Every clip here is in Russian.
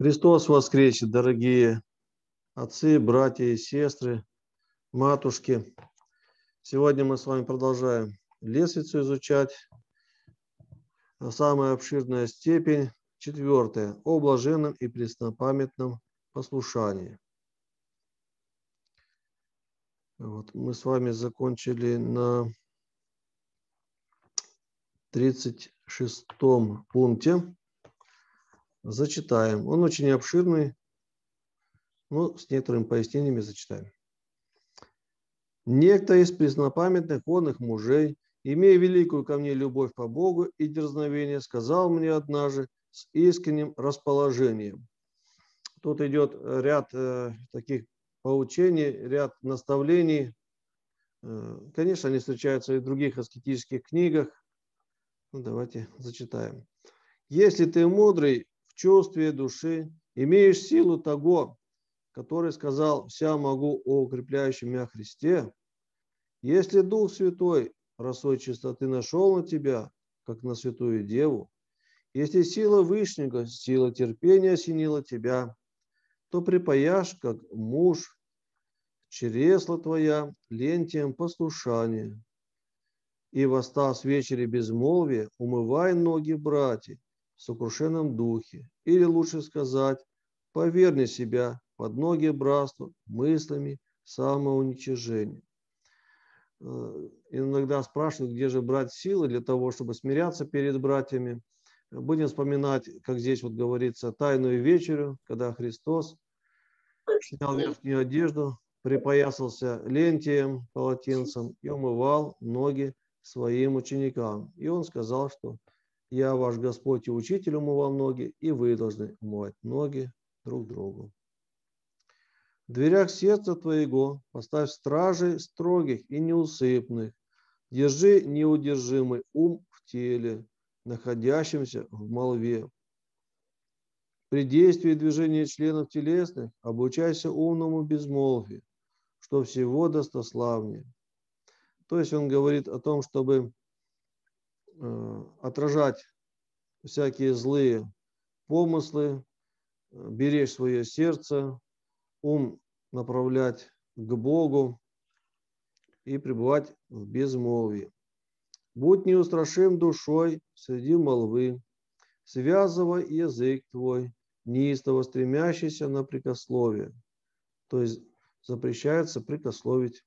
Христос воскресе, дорогие отцы, братья и сестры, матушки. Сегодня мы с вами продолжаем лестницу изучать. Самая обширная степень, четвертая, о блаженном и преснопамятном послушании. Вот мы с вами закончили на 36 пункте. Зачитаем. Он очень обширный, но с некоторыми пояснениями зачитаем. Некто из преснопамятных онных мужей, имея великую ко мне любовь по Богу и дерзновение, сказал мне однажды с искренним расположением. Тут идет ряд э, таких поучений, ряд наставлений. Э, конечно, они встречаются и в других аскетических книгах. Ну, давайте зачитаем. Если ты мудрый чувстве души, имеешь силу того, который сказал, вся могу о укрепляющем меня Христе, если Дух Святой росой чистоты нашел на тебя, как на святую деву, если сила Вышнего, сила терпения осенила тебя, то припаяшь, как муж, чресла твоя лентием послушания. И восстав с вечери безмолвия, умывай ноги братьев, в сокрушенном духе, или лучше сказать, поверни себя под ноги братства мыслями самоуничижения. Э, иногда спрашивают, где же брать силы для того, чтобы смиряться перед братьями. Будем вспоминать, как здесь вот говорится, тайную вечерю, когда Христос снял верхнюю одежду, припоясался лентием, полотенцем и умывал ноги своим ученикам. И он сказал, что я ваш Господь и Учитель умывал ноги, и вы должны умывать ноги друг другу. В дверях сердца твоего поставь стражей строгих и неусыпных. Держи неудержимый ум в теле, находящемся в молве. При действии движения членов телесных обучайся умному безмолвию, что всего достославнее. То есть он говорит о том, чтобы отражать всякие злые помыслы, э, беречь свое сердце, ум направлять к Богу и пребывать в безмолвии. Будь неустрашим душой среди молвы, связывай язык твой, неистово стремящийся на прикословие. То есть запрещается прикословить.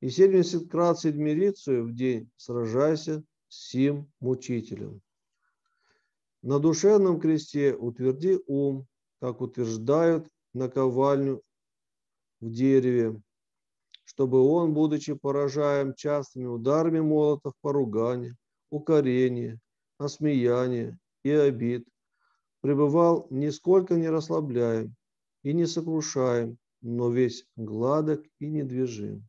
И 70 крат седмирицию в день сражайся сим мучителем. На душевном кресте утверди ум, как утверждают наковальню в дереве, чтобы он, будучи поражаем частыми ударами молотов поругания, укорения, осмеяния и обид, пребывал нисколько не расслабляем и не сокрушаем, но весь гладок и недвижим.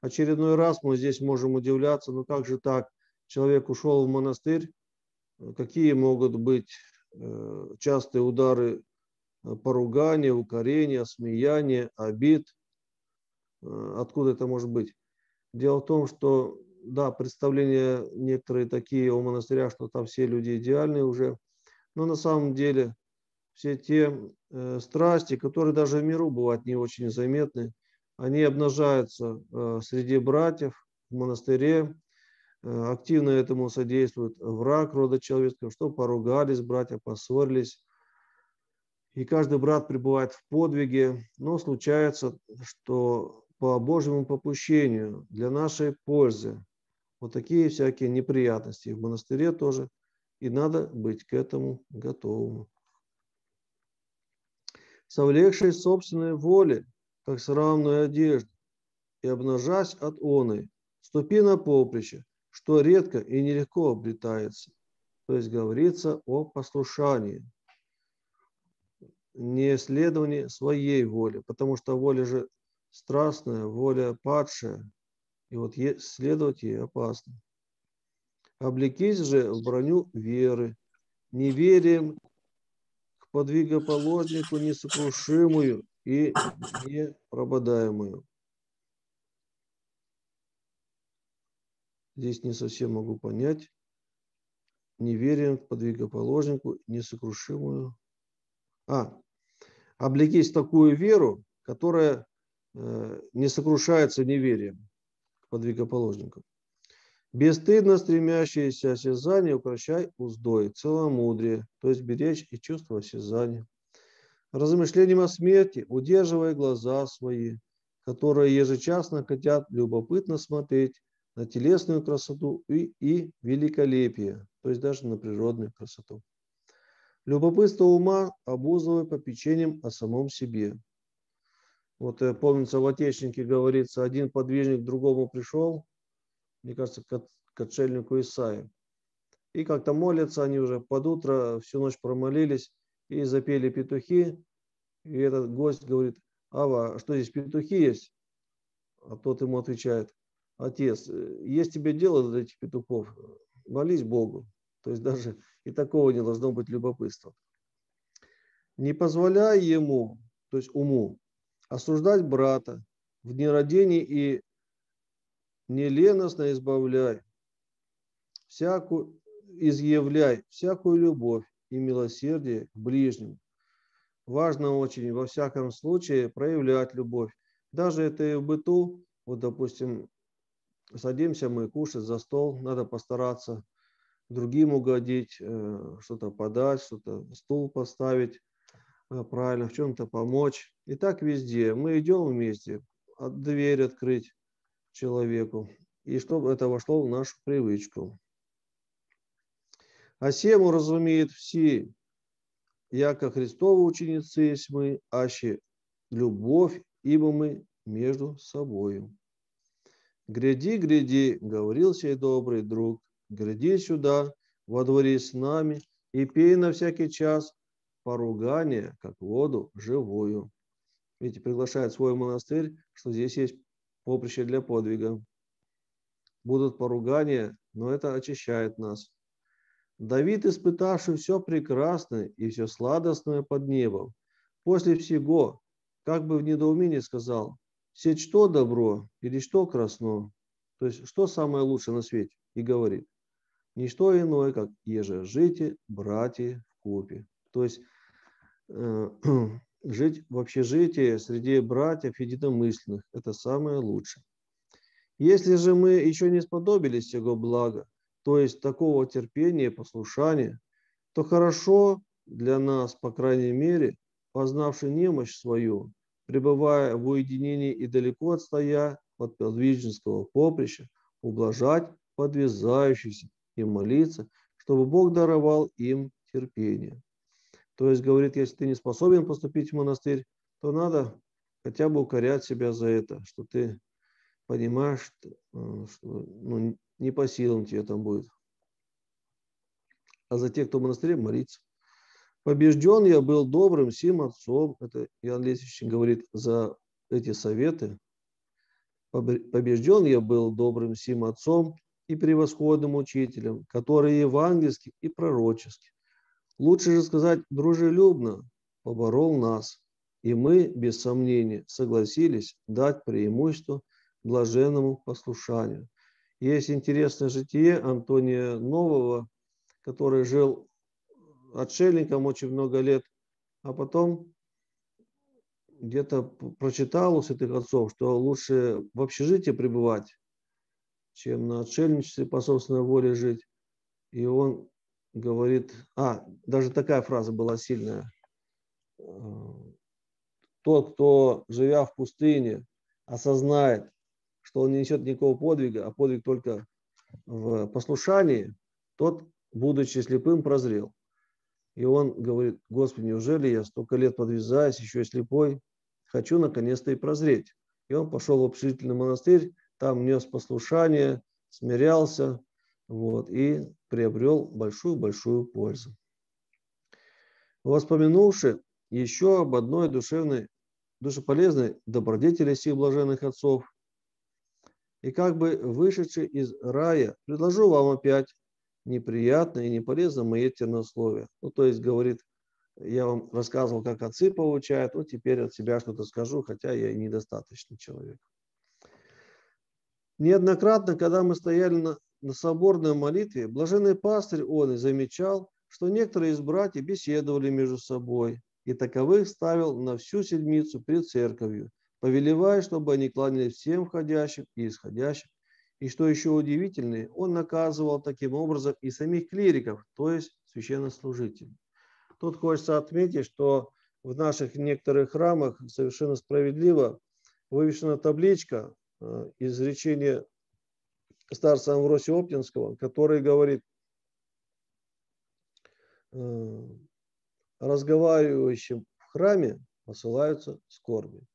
Очередной раз мы здесь можем удивляться, ну как же так? Человек ушел в монастырь, какие могут быть э, частые удары э, поругания, укорения, смеяния, обид, э, откуда это может быть. Дело в том, что, да, представления некоторые такие о монастырях, что там все люди идеальные уже, но на самом деле все те страсти, которые даже в миру бывают не очень заметны, они обнажаются среди братьев в монастыре, Э, активно этому содействует враг рода человеческого, что поругались братья, поссорились. И каждый брат пребывает в подвиге, но случается, что по Божьему попущению, для нашей пользы, вот такие всякие неприятности в монастыре тоже, и надо быть к этому готовым. Совлекшей собственной воли, как срамную одежду, и обнажась от оной, ступи на поприще, что редко и нелегко обретается. То есть говорится о послушании, не следовании своей воли, потому что воля же страстная, воля падшая, и вот следовать ей опасно. Облекись же в броню веры, неверием к подвигоположнику несокрушимую и непрободаемую. Здесь не совсем могу понять. Неверием к подвигоположнику, несокрушимую А, облекись в такую веру, которая э, не сокрушается неверием к подвигоположникам. Бесстыдно стремящиеся осязание укращай уздой, целомудрие, то есть беречь и чувство осязания. Размышлением о смерти удерживая глаза свои, которые ежечасно хотят любопытно смотреть на телесную красоту и, и великолепие, то есть даже на природную красоту. Любопытство ума обузывая попечением о самом себе. Вот э, помнится в Отечнике говорится, один подвижник к другому пришел, мне кажется, к, к отшельнику Исаию. И как-то молятся они уже под утро, всю ночь промолились и запели петухи. И этот гость говорит, Ава, а что здесь петухи есть? А тот ему отвечает, отец, есть тебе дело до этих петухов, молись Богу. То есть даже и такого не должно быть любопытства. Не позволяй ему, то есть уму, осуждать брата в дни и неленостно избавляй, всякую, изъявляй всякую любовь и милосердие к ближнему. Важно очень во всяком случае проявлять любовь. Даже это и в быту, вот допустим, садимся мы кушать за стол, надо постараться другим угодить, э, что-то подать, что-то стул поставить э, правильно, в чем-то помочь. И так везде. Мы идем вместе, дверь открыть, человеку, и чтобы это вошло в нашу привычку. А сему разумеет все, яко Христовы ученицы есть мы, аще любовь, ибо мы между собою. Гряди, гряди, говорил сей добрый друг, гряди сюда, во дворе с нами, и пей на всякий час поругание, как воду живую. Видите, приглашает свой монастырь, что здесь есть поприще для подвига. Будут поругания, но это очищает нас. Давид, испытавший все прекрасное и все сладостное под небом, после всего, как бы в недоумении сказал, все что добро или что красно, то есть что самое лучшее на свете, и говорит, ничто иное, как еже жите, братья в купе. То есть э, жить в общежитии среди братьев единомысленных – это самое лучшее. Если же мы еще не сподобились его блага, то есть такого терпения и послушания, то хорошо для нас, по крайней мере, познавши немощь свою, пребывая в уединении и далеко отстоя от подвижнического поприща, ублажать подвязающихся и молиться, чтобы Бог даровал им терпение. То есть, говорит, если ты не способен поступить в монастырь, то надо хотя бы укорять себя за это, что ты понимаешь, что, э, что ну, не по силам тебе там будет. А за тех, кто в монастыре, молиться. Побежден я был добрым сим отцом. Это Иоанн Лесвич говорит за эти советы. Побежден я был добрым сим отцом и превосходным учителем, который евангельский и пророческий Лучше же сказать дружелюбно, поборол нас, и мы, без сомнения, согласились дать преимущество блаженному послушанию. Есть интересное житие Антония Нового, который жил отшельником очень много лет, а потом где-то прочитал у святых отцов, что лучше в общежитии пребывать, чем на отшельничестве по собственной воле жить. И он говорит, а, даже такая фраза была сильная. Тот, кто, живя в пустыне, осознает, что он не несет никакого подвига, а подвиг только в послушании, тот, будучи слепым, прозрел. И он говорит, Господи, неужели я столько лет подвязаюсь, еще и слепой, хочу наконец-то и прозреть. И он пошел в общительный монастырь, там нес послушание, смирялся, вот, и приобрел большую-большую пользу. Воспомянувши еще об одной душевной, душеполезной добродетели сих блаженных отцов, и как бы вышедший из рая, предложу вам опять неприятное и неполезное мои тернословие. Ну, то есть, говорит, я вам рассказывал, как отцы получают, вот теперь от себя что-то скажу, хотя я и недостаточный человек. Неоднократно, когда мы стояли на на соборной молитве блаженный пастырь он и замечал, что некоторые из братьев беседовали между собой, и таковых ставил на всю седмицу пред церковью, повелевая, чтобы они кланялись всем входящим и исходящим. И что еще удивительнее, он наказывал таким образом и самих клириков, то есть священнослужителей. Тут хочется отметить, что в наших некоторых храмах совершенно справедливо вывешена табличка э, изречения старца Амвросия Оптинского, который говорит, э, разговаривающим в храме посылаются скорби.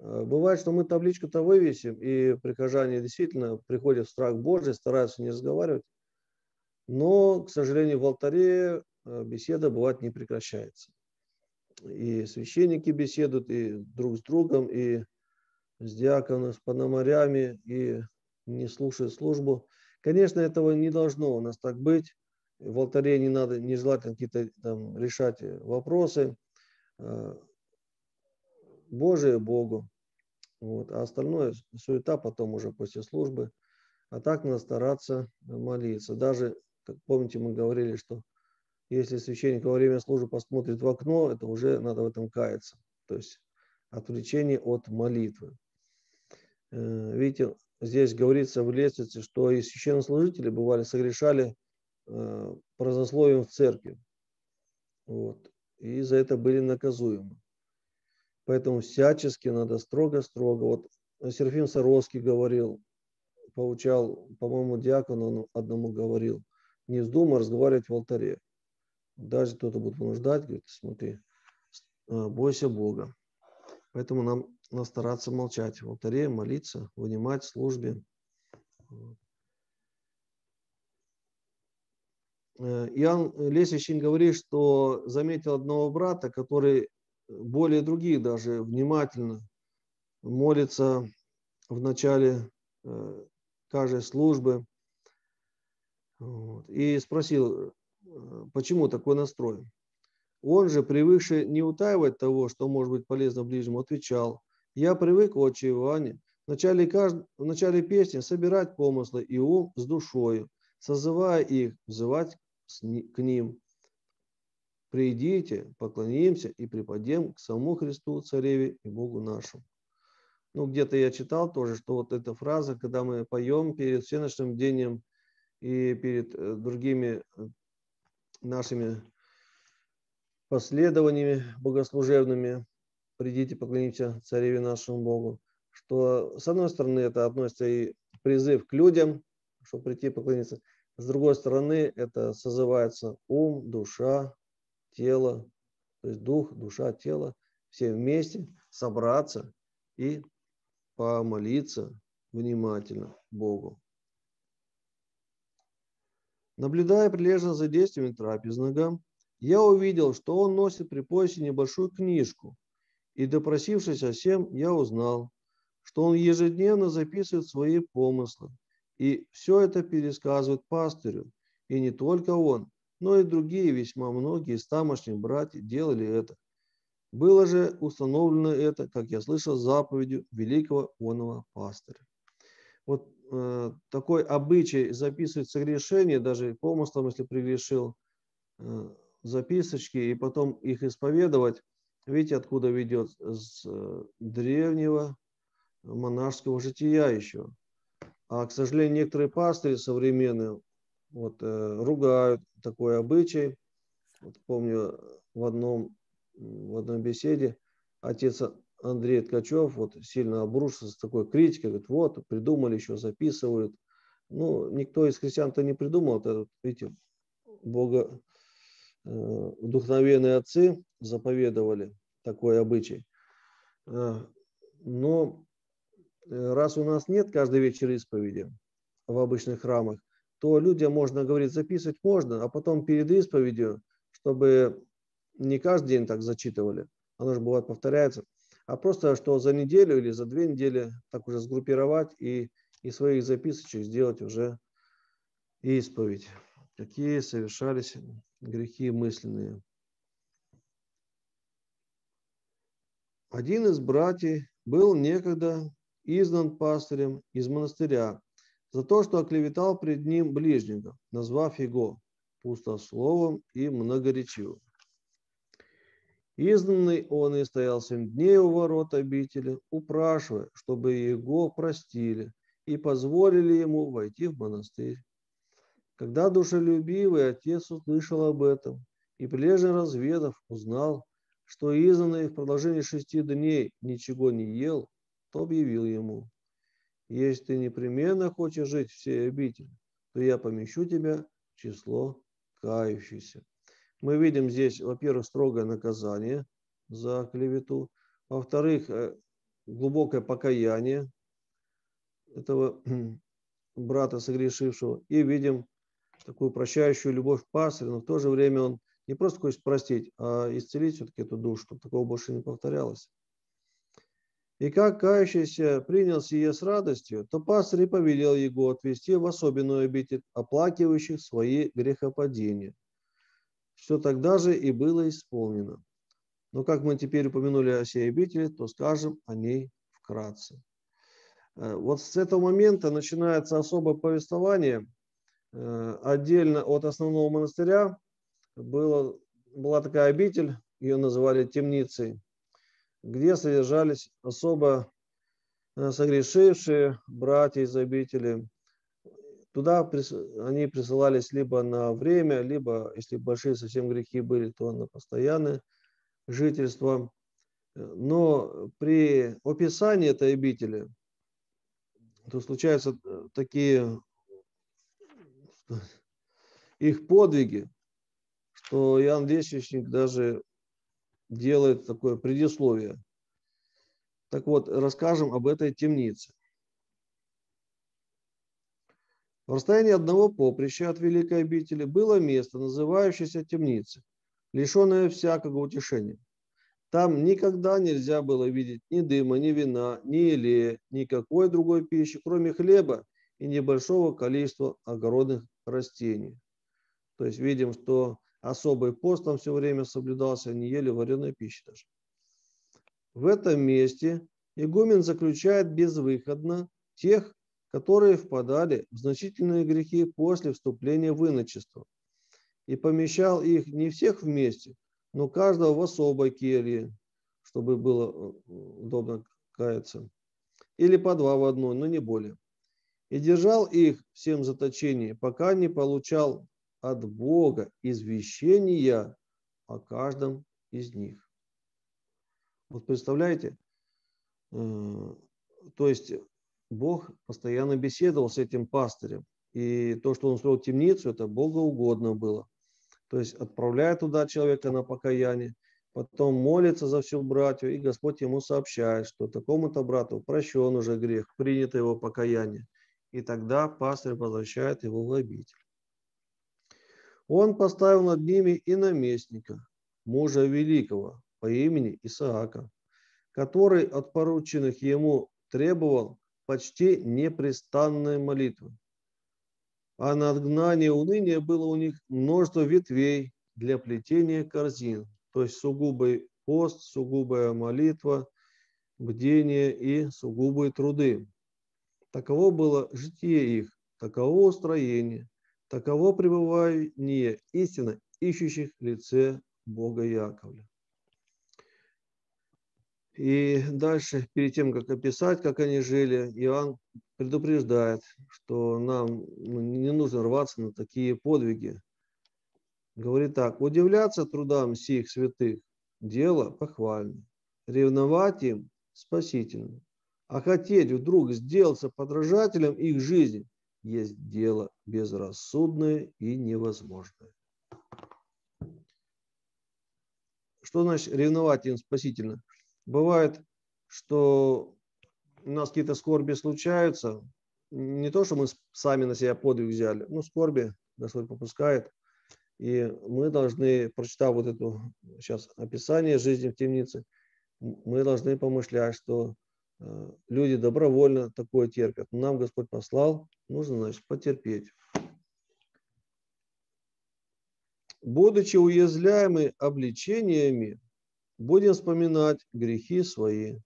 Э, бывает, что мы табличку-то вывесим, и прихожане действительно приходят в страх Божий, стараются не разговаривать, но, к сожалению, в алтаре беседа бывает не прекращается и священники беседуют, и друг с другом, и с диаконом, с пономарями, и не слушают службу. Конечно, этого не должно у нас так быть. В алтаре не надо, нежелательно какие-то там решать вопросы. Божие Богу. Вот. А остальное суета потом уже после службы. А так надо стараться молиться. Даже, как помните, мы говорили, что если священник во время службы посмотрит в окно, это уже надо в этом каяться. То есть отвлечение от молитвы. Э, видите, здесь говорится в лестнице, что и священнослужители бывали, согрешали э, празднословием в церкви. Вот. И за это были наказуемы. Поэтому всячески надо строго-строго. Вот Серафим Саровский говорил, поучал, по-моему, диакону одному говорил, не вздумай разговаривать в алтаре даже кто-то будет вынуждать, говорит, смотри, а, бойся Бога. Поэтому нам надо стараться молчать в алтаре, молиться, вынимать в службе. Э, Иоанн Лесвящин говорит, что заметил одного брата, который более других даже внимательно молится в начале э, каждой службы. И спросил, Э, почему такой настрой? Он же, привыкший не утаивать того, что может быть полезно ближнему, отвечал, я привык, отче Иване, в начале, кажд... в начале песни собирать помыслы и ум с душою, созывая их, взывать к ним. Придите, поклонимся и припадем к самому Христу, Цареве и Богу нашему. Ну, где-то я читал тоже, что вот эта фраза, когда мы поем перед всеночным днем и перед э, другими э, нашими последованиями богослужебными, придите, поклонимся цареве нашему Богу, что с одной стороны это относится и призыв к людям, чтобы прийти поклониться, с другой стороны это созывается ум, душа, тело, то есть дух, душа, тело, все вместе собраться и помолиться внимательно Богу. Наблюдая прилежно за действиями трапезного, я увидел, что он носит при поясе небольшую книжку, и, допросившись о всем, я узнал, что он ежедневно записывает свои помыслы, и все это пересказывает пастырю, и не только он, но и другие весьма многие из тамошних братьев делали это. Было же установлено это, как я слышал, заповедью великого онного пастыря. Вот Э, такой обычай записывать согрешения, даже помыслом, если пригрешил, э, записочки, и потом их исповедовать, видите, откуда ведет? С э, древнего монашеского жития еще. А, к сожалению, некоторые пастыри современные вот, ругают такой обычай. Вот помню, в, одном, в одной беседе отец Андрей Ткачев вот сильно обрушился с такой критикой, говорит, вот, придумали еще, записывают. Ну, никто из христиан-то не придумал, это, видите, Бога э, вдохновенные отцы заповедовали такой обычай. Э, но э, раз у нас нет каждый вечер исповеди в обычных храмах, то людям можно говорить, записывать можно, а потом перед исповедью, чтобы не каждый день так зачитывали, оно же бывает повторяется, а просто что за неделю или за две недели так уже сгруппировать и из своих записочек сделать уже исповедь, какие совершались грехи мысленные. Один из братьев был некогда изгнан пастырем из монастыря за то, что оклеветал пред ним ближнего, назвав его пустословом и многоречивым. Изгнанный он и стоял семь дней у ворот обители, упрашивая, чтобы его простили и позволили ему войти в монастырь. Когда душелюбивый отец услышал об этом и прилежно разведав, узнал, что изгнанный в продолжении шести дней ничего не ел, то объявил ему, если ты непременно хочешь жить в всей обители, то я помещу тебя в число кающихся. Мы видим здесь, во-первых, строгое наказание за клевету, во-вторых, э, глубокое покаяние этого брата согрешившего, и видим такую прощающую любовь пастыря, но в то же время он не просто хочет простить, а исцелить все-таки эту душу, чтобы такого больше не повторялось. И как кающийся принял сие с радостью, то пастырь повелел его отвести в особенную обитель оплакивающих свои грехопадения. Все тогда же и было исполнено. Но как мы теперь упомянули о сей обители, то скажем о ней вкратце. Э, вот с этого момента начинается особое повествование э, отдельно от основного монастыря. Было, была такая обитель, ее называли темницей, где содержались особо э, согрешившие братья из обители. Туда они присылались либо на время, либо, если большие совсем грехи были, то на постоянное жительство. Но при описании этой обители, то случаются э, такие их подвиги, что Иоанн Вещичник даже делает такое предисловие. Так вот, расскажем об этой темнице. В расстоянии одного поприща от Великой обители было место, называющееся темницей, лишенное всякого утешения. Там никогда нельзя было видеть ни дыма, ни вина, ни илея, никакой другой пищи, кроме хлеба и небольшого количества огородных растений. То есть видим, что особый пост там все время соблюдался, не ели вареной пищи даже. В этом месте игумен заключает безвыходно тех, которые впадали в значительные грехи после вступления в иночество, и помещал их не всех вместе, но каждого в особой келье, чтобы было э, удобно каяться, или по два в одной, но не более. И держал их всем заточении, пока не получал от Бога извещения о каждом из них. Вот представляете, э, то есть Бог постоянно беседовал с этим пастырем. И то, что он строил темницу, это Бога угодно было. То есть отправляет туда человека на покаяние, потом молится за всю братью, и Господь ему сообщает, что такому-то брату прощен уже грех, принято его покаяние. И тогда пастырь возвращает его в обитель. Он поставил над ними и наместника, мужа великого по имени Исаака, который от порученных ему требовал почти непрестанной молитвы. А на отгнание уныния было у них множество ветвей для плетения корзин, то есть сугубый пост, сугубая молитва, бдение и сугубые труды. Таково было житие их, таково устроение, Таково пребывание истинно ищущих лице Бога Яковля. И дальше, перед тем, как описать, как они жили, Иоанн предупреждает, что нам ну, не нужно рваться на такие подвиги. Говорит так, удивляться трудам сих святых – дело похвальное, ревновать им – спасительно, а хотеть вдруг сделаться подражателем их жизни есть дело безрассудное и невозможное. Что значит ревновать им спасительно? Бывает, что у нас какие-то скорби случаются, не то, что мы сами на себя подвиг взяли, но скорби Господь попускает, и мы должны, прочитав вот это сейчас описание жизни в темнице, мы должны помышлять, что Э, люди добровольно такое терпят. Нам Господь послал, нужно, значит, потерпеть. Будучи уязвляемы обличениями, будем вспоминать грехи свои,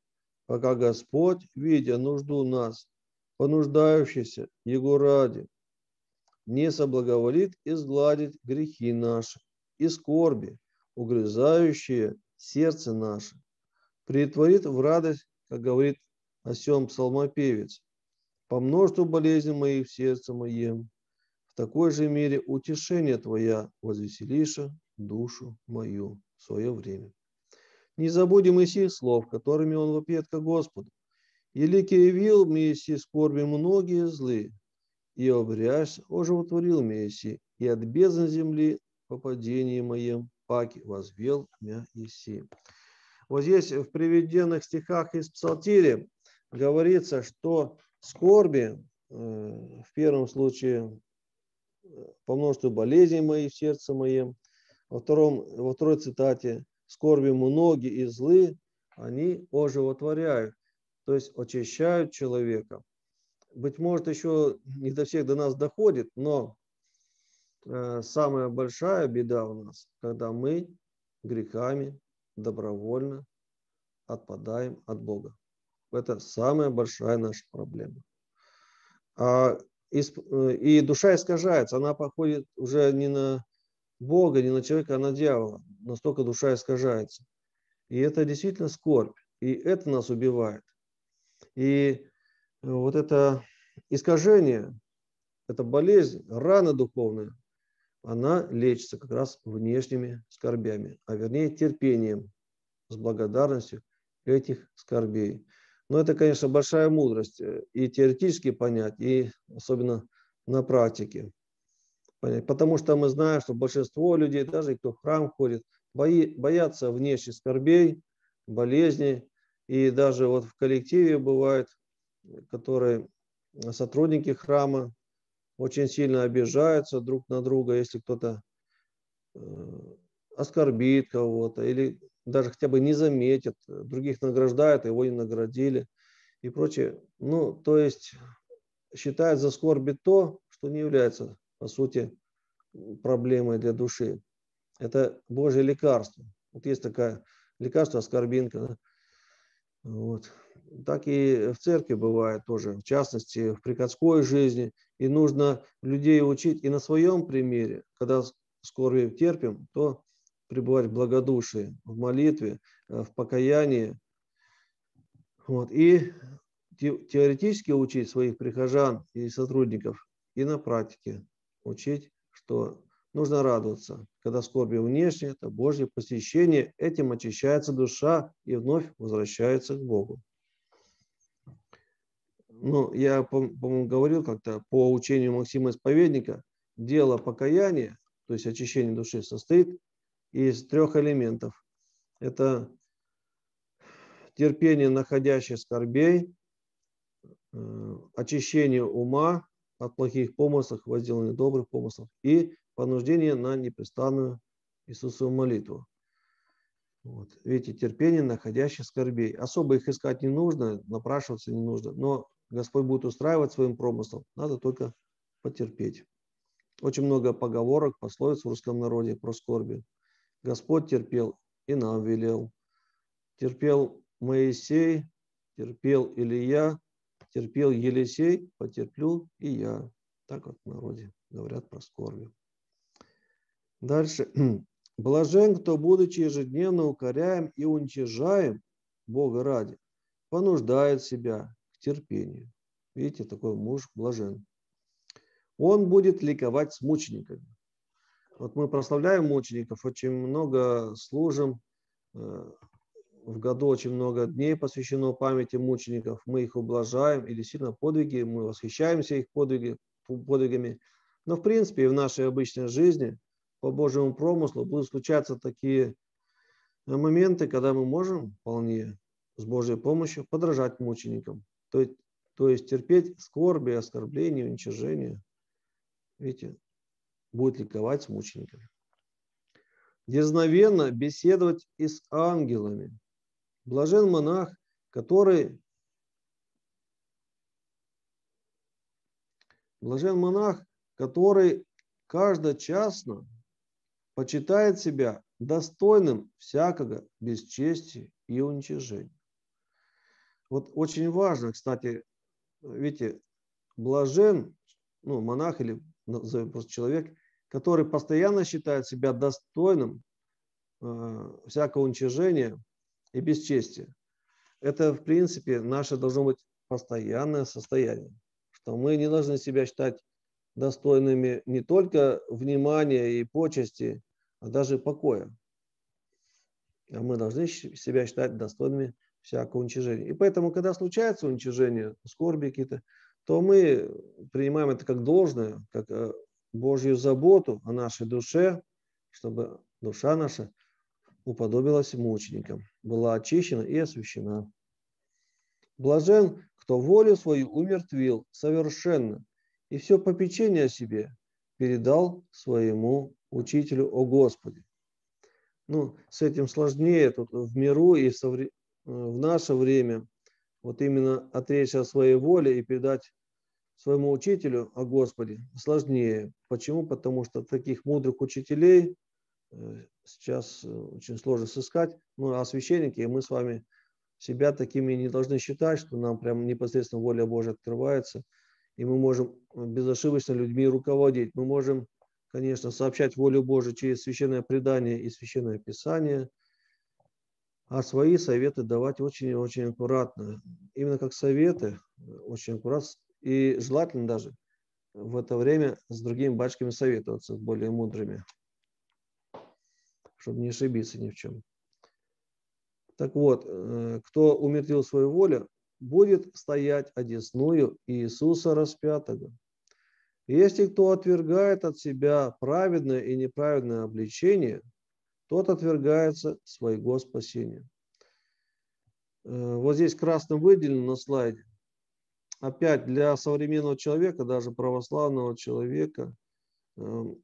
пока Господь, видя нужду нас, понуждающийся Его ради, не соблаговолит изгладить грехи наши и скорби, угрызающие сердце наше, притворит в радость, как говорит о сем псалмопевец. По множеству болезней моих в сердце моем, в такой же мере утешение Твоя возвеселиша душу мою в свое время. Не забудем и сих слов, которыми он вопиет ко Господу. Елике явил Месси скорби многие злы, и обрясь оживотворил Месси, и от бездны земли по падению моем паки возвел мя Иси. Вот здесь в приведенных стихах из Псалтири говорится, что скорби, э, в первом случае по множеству болезней моих в сердце моем, во, втором, во второй цитате скорби многие и злы, они оживотворяют, то есть очищают человека. Быть может, еще не до всех до нас доходит, но э, самая большая беда у нас, когда мы грехами добровольно отпадаем от Бога. Это самая большая наша проблема. А, э, и душа искажается, она походит уже не на Бога, не на человека, а на дьявола. Настолько душа искажается. И это действительно скорбь. И это нас убивает. И вот это искажение, эта болезнь, рана духовная, она лечится как раз внешними скорбями, а вернее терпением, с благодарностью этих скорбей. Но это, конечно, большая мудрость э, и теоретически понять, и особенно на практике понять. Потому что мы знаем, что большинство людей, даже кто в храм ходит, бои, боятся внешних скорбей, болезней. И даже вот в коллективе бывает, которые сотрудники храма очень сильно обижаются друг на друга, если кто-то э, оскорбит кого-то или даже хотя бы не заметит, других награждают, а его не наградили и прочее. Ну, то есть считают за скорби то, что не является по сути, проблемой для души. Это Божье лекарство. Вот есть такое лекарство, аскорбинка. Да? Вот. Так и в церкви бывает тоже, в частности, в приходской жизни. И нужно людей учить и на своем примере, когда скорби терпим, то пребывать в благодушии, в молитве, э, в покаянии. Вот. И теоретически учить своих прихожан и сотрудников, и на практике учить, что нужно радоваться, когда скорби внешне, это Божье посещение, этим очищается душа и вновь возвращается к Богу. Ну, я, по-моему, говорил как-то по учению Максима Исповедника, дело покаяния, то есть очищение души, состоит из трех элементов. Это терпение находящих скорбей, э, очищение ума от плохих помыслов, возделанных добрых помыслов и понуждение на непрестанную Иисусову молитву. Вот. Видите, терпение, находящее скорбей. Особо их искать не нужно, напрашиваться не нужно, но Господь будет устраивать своим промыслом. Надо только потерпеть. Очень много поговорок, пословиц в русском народе про скорби. Господь терпел и нам велел. Терпел Моисей, терпел Илья, терпел Елисей, потерплю и я. Так вот в народе говорят про скорби. Дальше. Блажен, кто, будучи ежедневно укоряем и уничижаем Бога ради, понуждает себя к терпению. Видите, такой муж блажен. Он будет ликовать с мучениками. Вот мы прославляем мучеников, очень много служим, э, в году очень много дней посвящено памяти мучеников. Мы их ублажаем или сильно подвиги, мы восхищаемся их подвиги, подвигами. Но в принципе в нашей обычной жизни по Божьему промыслу будут случаться такие моменты, когда мы можем вполне с Божьей помощью подражать мученикам. То есть, то есть терпеть скорби, оскорбления, уничижения. Видите, будет ликовать с мучениками. Дерзновенно беседовать и с ангелами, Блажен монах, который Блажен монах, который каждочасно почитает себя достойным всякого бесчестия и уничижения. Вот очень важно, кстати, видите, блажен, ну, монах или человек, который постоянно считает себя достойным э, всякого уничижения и бесчестия. Это, в принципе, наше должно быть постоянное состояние, что мы не должны себя считать достойными не только внимания и почести, а даже покоя. А мы должны себя считать достойными всякого уничижения. И поэтому, когда случается уничижение, скорби какие-то, то мы принимаем это как должное, как э, Божью заботу о нашей душе, чтобы душа наша уподобилась мученикам, была очищена и освящена. Блажен, кто волю свою умертвил совершенно и все попечение о себе передал своему учителю о Господе. Ну, с этим сложнее тут в миру и в наше время вот именно отречься о своей воле и передать своему учителю о Господе сложнее. Почему? Потому что таких мудрых учителей э, сейчас э, очень сложно сыскать. Ну, а священники, мы с вами себя такими не должны считать, что нам прям непосредственно воля Божья открывается, и мы можем безошибочно людьми руководить. Мы можем, конечно, сообщать волю Божию через священное предание и священное писание – а свои советы давать очень-очень аккуратно. Именно как советы, очень аккуратно. И желательно даже в это время с другими батюшками советоваться, с более мудрыми, чтобы не ошибиться ни в чем. Так вот, э, кто умертвил свою волю, будет стоять одесную Иисуса распятого. Если кто отвергает от себя праведное и неправедное обличение – тот отвергается своего спасения. Э, вот здесь красным выделено на слайде. Опять для современного человека, даже православного человека, эм,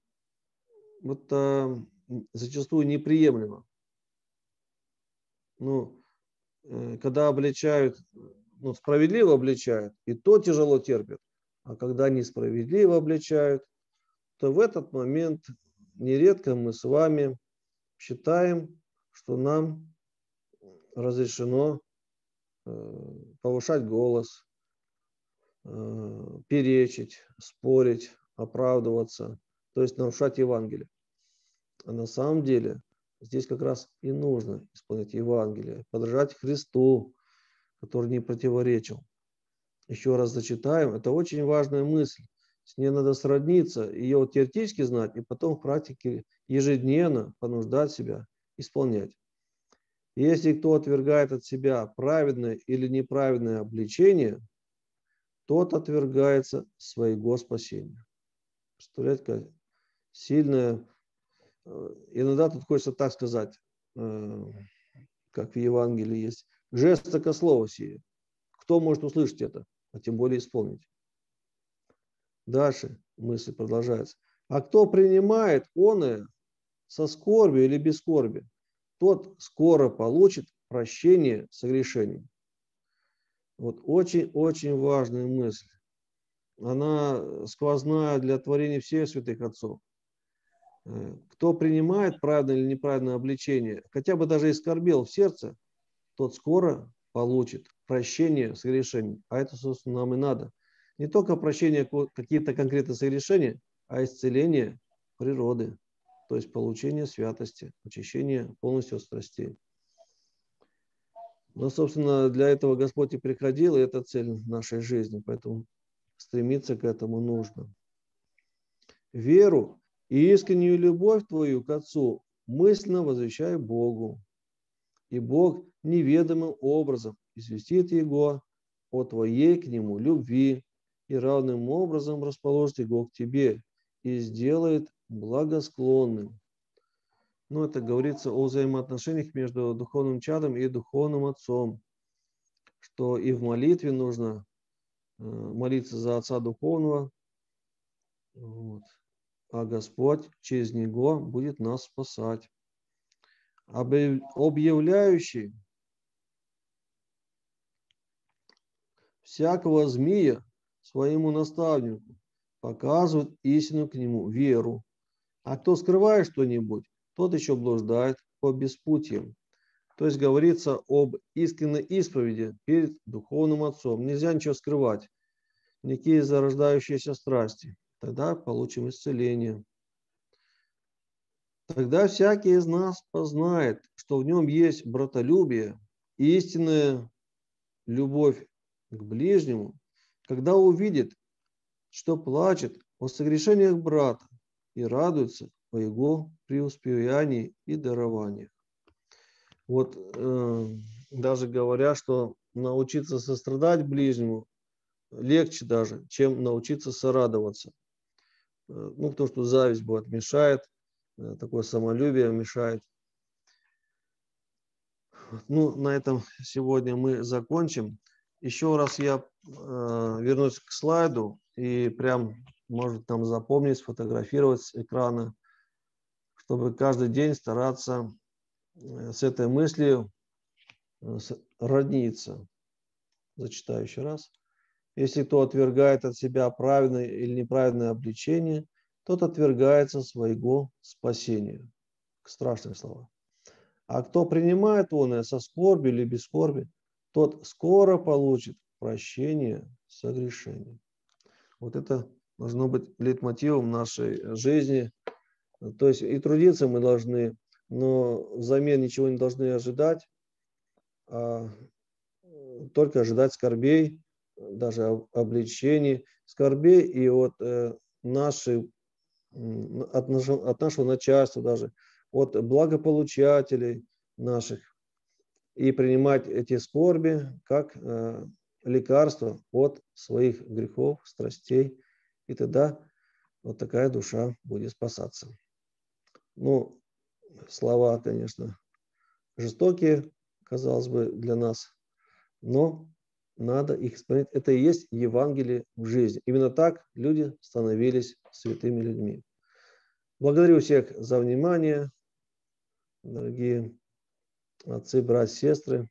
это зачастую неприемлемо. Ну, э, когда обличают, ну, справедливо обличают, и то тяжело терпят. А когда несправедливо обличают, то в этот момент нередко мы с вами считаем, что нам разрешено э, повышать голос, перечить, спорить, оправдываться, то есть нарушать Евангелие. А на самом деле здесь как раз и нужно исполнять Евангелие, подражать Христу, который не противоречил. Еще раз зачитаем. Это очень важная мысль. С ней надо сродниться, ее теоретически знать, и потом в практике ежедневно понуждать себя исполнять. Если кто отвергает от себя праведное или неправедное обличение, тот отвергается своего спасения. Представляете, как сильное. Э, иногда тут хочется так сказать, э, как в Евангелии есть, жестоко сие. Кто может услышать это, а тем более исполнить? Дальше мысль продолжается. А кто принимает оное со скорбью или без скорби, тот скоро получит прощение согрешений. Вот очень-очень важная мысль. Она сквозная для творения всех святых отцов. Э, кто принимает правильное или неправильное обличение, хотя бы даже и скорбел в сердце, тот скоро получит прощение согрешений. А это, собственно, нам и надо. Не только прощение какие-то конкретные согрешения, а исцеление природы то есть получение святости, очищение полностью от страстей. Но, собственно, для этого Господь и приходил, и это цель нашей жизни, поэтому стремиться к этому нужно. Веру и искреннюю любовь твою к Отцу мысленно возвещай Богу, и Бог неведомым образом известит Его о твоей к Нему любви и равным образом расположит Его к тебе и сделает благосклонным. Ну, это говорится о взаимоотношениях между духовным чадом и духовным отцом, что и в молитве нужно э, молиться за отца духовного, вот. а Господь через него будет нас спасать. Объявляющий всякого змея своему наставнику показывает истину к нему, веру, а кто скрывает что-нибудь, тот еще блуждает по беспутьям. То есть говорится об искренней исповеди перед духовным отцом. Нельзя ничего скрывать, никакие зарождающиеся страсти. Тогда получим исцеление. Тогда всякий из нас познает, что в нем есть братолюбие, истинная любовь к ближнему, когда увидит, что плачет о согрешениях брата и радуется о его преуспеянии и дарованиях. Вот э, даже говоря, что научиться сострадать ближнему легче даже, чем научиться сорадоваться. Э, ну, потому что зависть будет мешает, Э, такое самолюбие мешает. Ну, на этом сегодня мы закончим. Еще раз я э, вернусь к слайду и прям, может, там запомнить, сфотографировать с экрана, чтобы каждый день стараться э, с этой мыслью э, родниться. Зачитаю еще раз. Если кто отвергает от себя правильное или неправильное обличение – тот отвергается своего спасения. Страшные слова. А кто принимает он со скорби или без скорби, тот скоро получит прощение согрешения. Вот это должно быть лейтмотивом нашей жизни. То есть и трудиться мы должны, но взамен ничего не должны ожидать, а только ожидать скорбей, даже обличений, скорбей и вот э, нашей от нашего, от нашего начальства даже, от благополучателей наших, и принимать эти скорби как э, лекарство от своих грехов, страстей, и тогда вот такая душа будет спасаться. Ну, слова, конечно, жестокие, казалось бы, для нас, но надо их исполнять. Это и есть Евангелие в жизни. Именно так люди становились святыми людьми. Благодарю всех за внимание, дорогие отцы, братья, сестры.